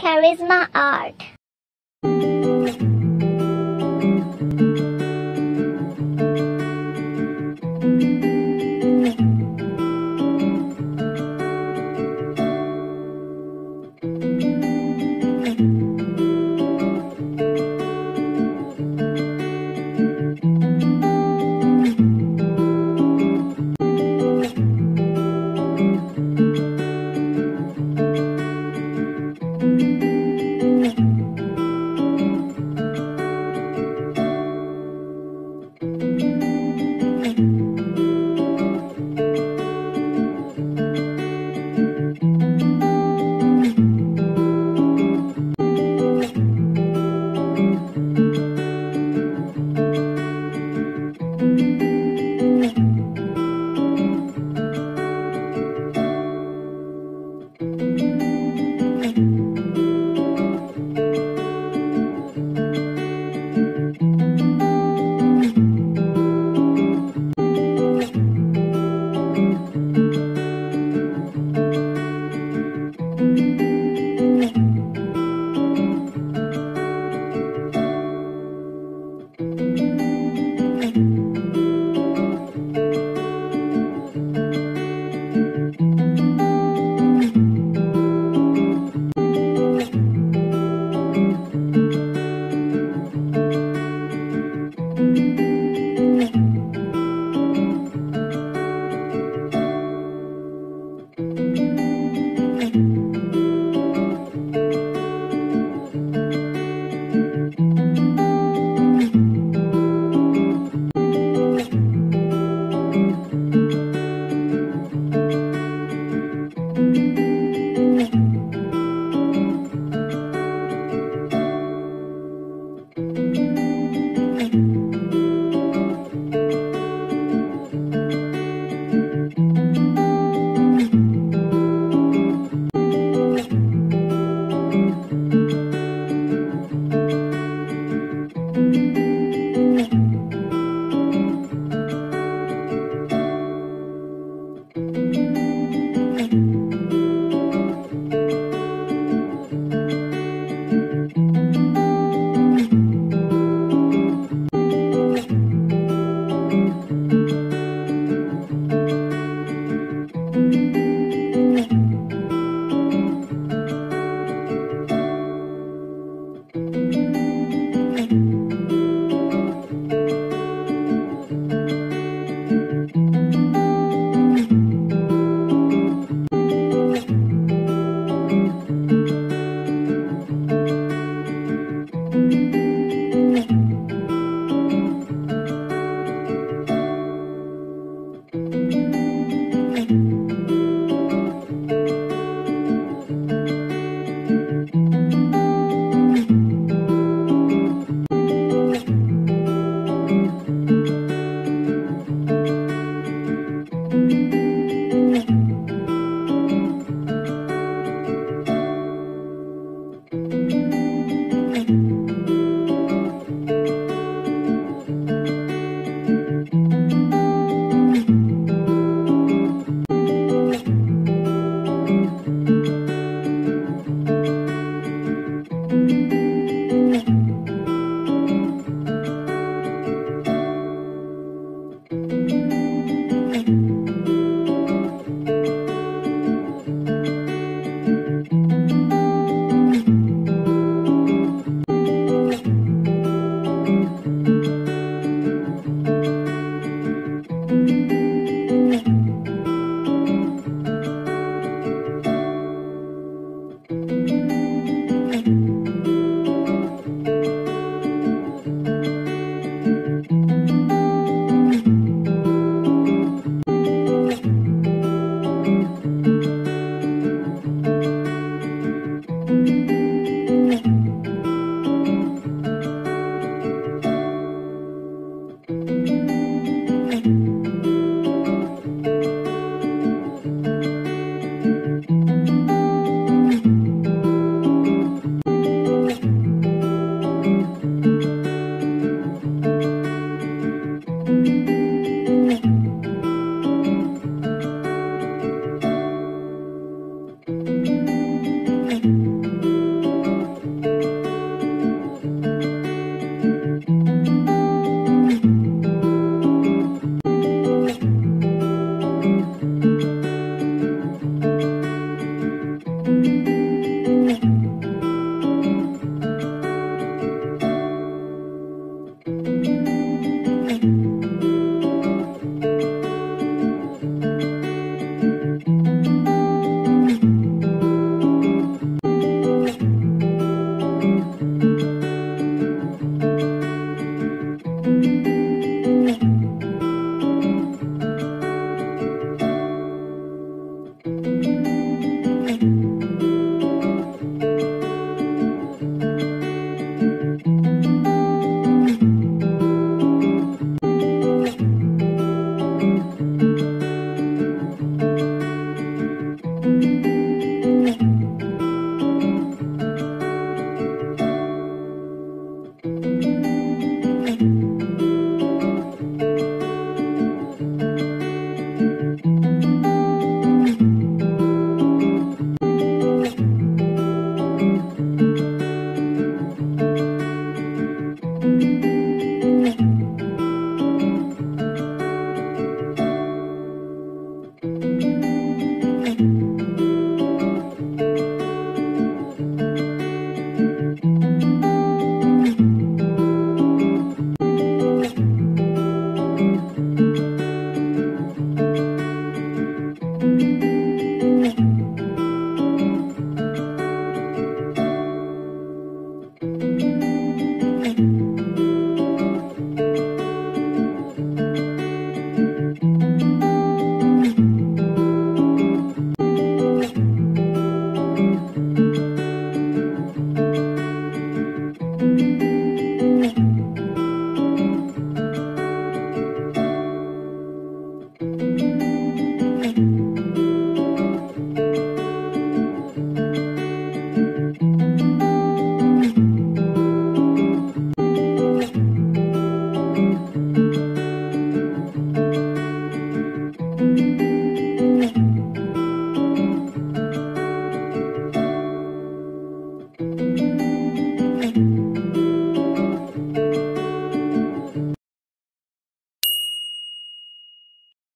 Charisma Art.